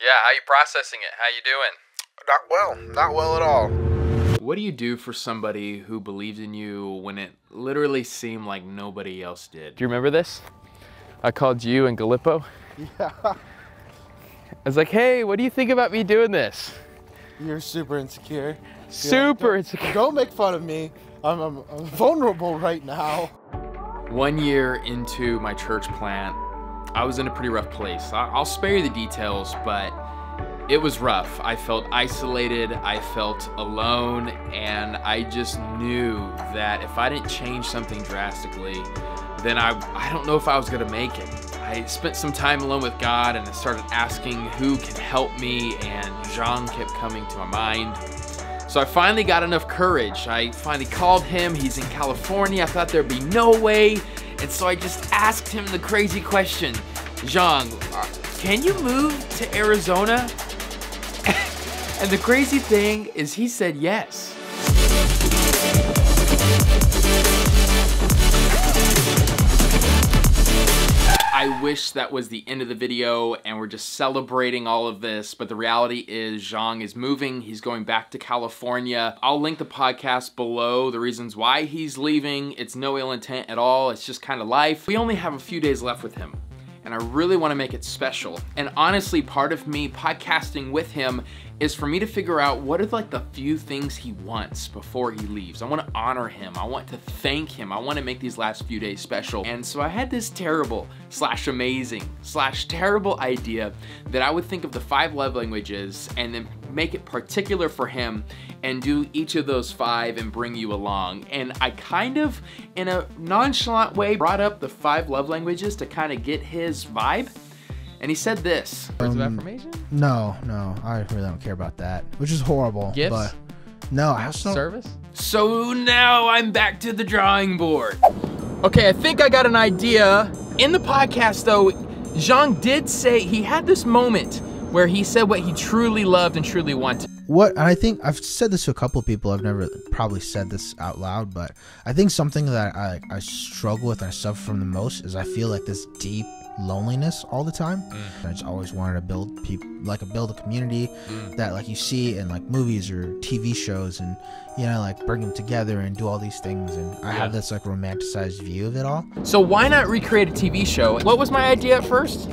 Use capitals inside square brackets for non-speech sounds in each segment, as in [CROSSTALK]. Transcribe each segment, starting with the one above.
Yeah, how you processing it? How you doing? Not well. Not well at all. What do you do for somebody who believed in you when it literally seemed like nobody else did? Do you remember this? I called you and Galippo. Yeah. I was like, hey, what do you think about me doing this? You're super insecure. Super don't, insecure. Don't make fun of me. I'm, I'm, I'm vulnerable right now. One year into my church plant, I was in a pretty rough place. I'll spare you the details, but it was rough. I felt isolated, I felt alone, and I just knew that if I didn't change something drastically, then I, I don't know if I was gonna make it. I spent some time alone with God and I started asking who can help me, and Xiong kept coming to my mind. So I finally got enough courage. I finally called him. He's in California. I thought there'd be no way. And so I just asked him the crazy question Xiong, uh, can you move to Arizona? [LAUGHS] and the crazy thing is, he said yes. I wish that was the end of the video and we're just celebrating all of this, but the reality is Xiong is moving. He's going back to California. I'll link the podcast below, the reasons why he's leaving. It's no ill intent at all. It's just kind of life. We only have a few days left with him and I really want to make it special. And honestly, part of me podcasting with him is for me to figure out what are like the few things he wants before he leaves. I want to honor him. I want to thank him. I want to make these last few days special. And so I had this terrible slash amazing slash terrible idea that I would think of the five love languages and then make it particular for him and do each of those five and bring you along. And I kind of, in a nonchalant way, brought up the five love languages to kind of get his vibe. And he said this. Words of Um, affirmation? No, no, I really don't care about that, which is horrible. Gifts? But no, I also don't. Service? So now I'm back to the drawing board. Okay, I think I got an idea. In the podcast though, Xiong did say he had this moment where he said what he truly loved and truly wanted. What and I think I've said this to a couple of people. I've never probably said this out loud, but I think something that I I struggle with and I suffer from the most is I feel like this deep loneliness all the time. Mm. I just always wanted to build people like a build a community mm. that like you see in like movies or TV shows and you know like bring them together and do all these things and I have this like romanticized view of it all. So why not recreate a TV show? What was my idea at first?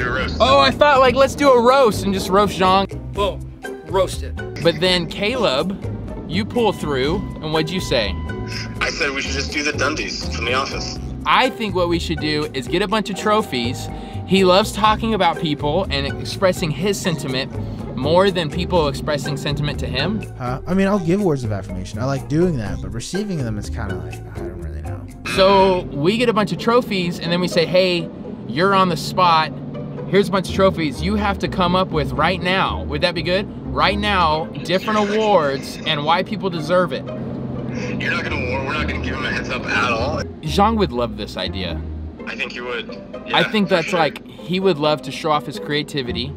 It was a roast. It was your roast. Oh, I thought like let's do a roast and just roast Xiong. Boom. Roasted. But then Caleb, you pull through, and what'd you say? I said we should just do the Dundies from the office. I think what we should do is get a bunch of trophies. He loves talking about people and expressing his sentiment more than people expressing sentiment to him. Uh, I mean, I'll give words of affirmation. I like doing that, but receiving them is kind of like I don't really know. So we get a bunch of trophies and then we say, hey, you're on the spot. Here's a bunch of trophies you have to come up with right now. Would that be good? Right now, different awards and why people deserve it. You're not gonna war. We're not gonna give him a heads up at all. Xiong would love this idea. I think you would. I think that's sure. like, he would love to show off his creativity.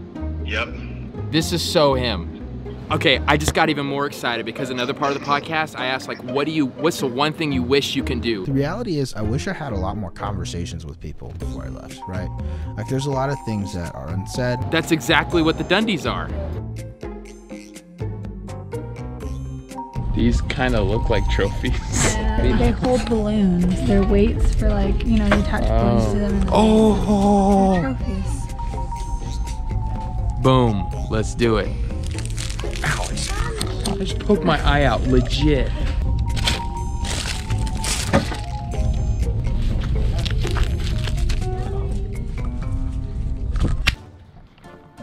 Yep. This is so him. Okay, I just got even more excited because another part of the podcast, I asked like, what do you, what's the one thing you wish you can do? The reality is, I wish I had a lot more conversations with people before I left. Right? Like, there's a lot of things that are unsaid. That's exactly what the Dundies are. These kind of look like trophies. [LAUGHS] Yeah, they hold balloons. They're weights for like, you know, you attach oh. balloons to them and Oh, trophies. boom. Let's do it. Ouch. I just poked my eye out, legit.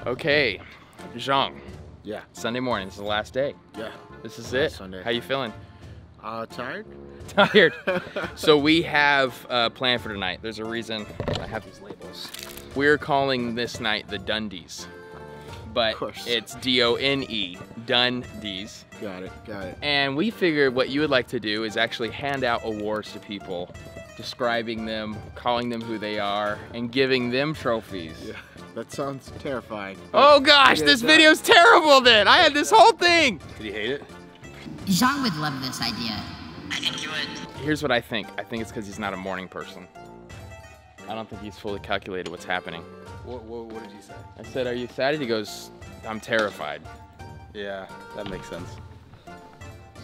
Okay, Xiong. Yeah. Sunday morning. This is the last day. Yeah. This is it. Sunday. How you feeling? Uh, tired? [LAUGHS] Tired. [LAUGHS] so we have a plan for tonight. There's a reason I have these labels. We're calling this night the Dundies, but it's D-O-N-E, Dundies. Got it. Got it. And we figured what you would like to do is actually hand out awards to people, describing them, calling them who they are, and giving them trophies. Yeah. That sounds terrifying. Oh gosh, this so- video's terrible then. I had this whole thing. Did you hate it? Xiong would love this idea. I think you would. Here's what I think. I think it's because he's not a morning person. I don't think he's fully calculated what's happening. What, what, what did you say? I said, "Are you excited?" He goes, "I'm terrified." Yeah, that makes sense.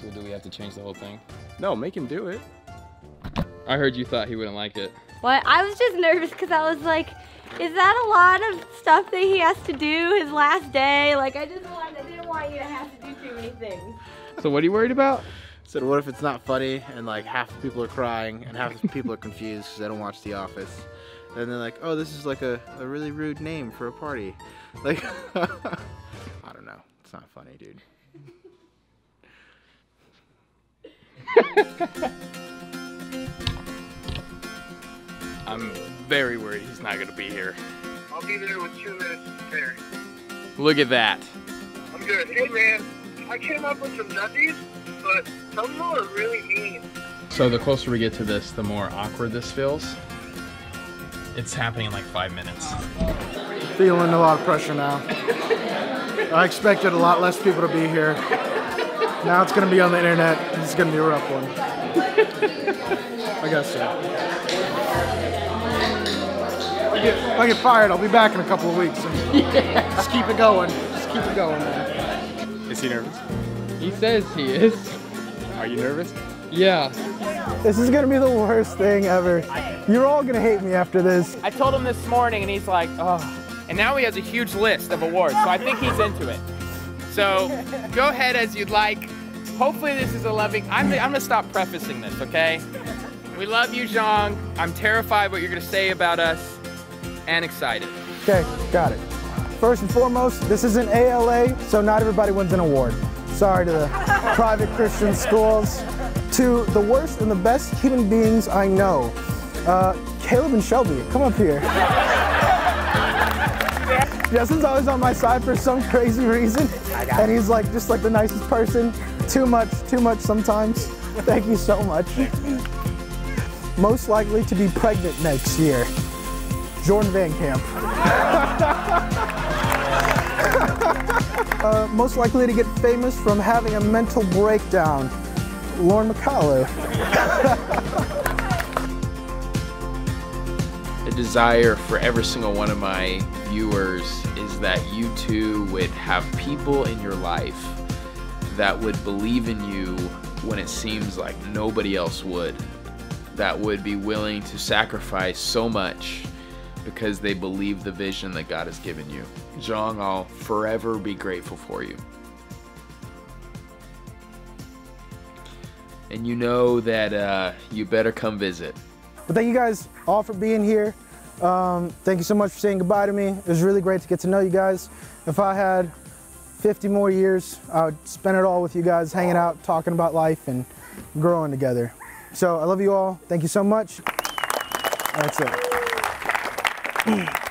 So do we have to change the whole thing? No, make him do it. I heard you thought he wouldn't like it. What? I was just nervous because I was like, is that a lot of stuff that he has to do his last day? Like, I just wanted, I didn't want you to have to do too many things. So what are you worried about? Said, what if it's not funny and like half the people are crying and half the people are confused because they don't watch The Office? And they're like, oh, this is like a, a really rude name for a party. [LAUGHS] Like, I don't know. It's not funny, dude. [LAUGHS] I'm very worried he's not gonna be here. I'll be there with two minutes to spare. Look at that. I'm good. Hey, man, I came up with some nutties, but some of them are really mean. So the closer we get to this, the more awkward this feels. It's happening in like five minutes. Feeling a lot of pressure now. I expected a lot less people to be here. Now it's gonna be on the internet. It's gonna be a rough one. I guess so. I get, if I get fired, I'll be back in a couple of weeks. And Just keep it going. Just keep it going, man. Is he nervous? He says he is. Are you nervous? Yeah. This is gonna be the worst thing ever. You're all gonna hate me after this. I told him this morning and he's like, oh. And now he has a huge list of awards, so I think he's into it. So go ahead as you'd like. Hopefully this is a loving, I'm, I'm gonna stop prefacing this, okay? We love you, Xiong. I'm terrified what you're gonna say about us and excited. Okay, got it. First and foremost, this is an ALA, so not everybody wins an award. Sorry to the private Christian schools. To the worst and the best human beings I know, uh, Caleb and Shelby, come up here. Justin's always on my side for some crazy reason, and he's like just like the nicest person. Too much, too much sometimes. Thank you so much. Most likely to be pregnant next year, Jordan Van Camp. [LAUGHS] uh, most likely to get famous from having a mental breakdown, Lauren McCullough. The desire for every single one of my viewers is that you too would have people in your life that would believe in you when it seems like nobody else would. That would be willing to sacrifice so much because they believe the vision that God has given you. Xiong, I'll forever be grateful for you. And you know that uh, you better come visit. But thank you guys all for being here. Um, thank you so much for saying goodbye to me. It was really great to get to know you guys. If I had 50 more years, I would spend it all with you guys, hanging out, talking about life, and growing together. So I love you all. Thank you so much. That's it. [CLEARS THROAT]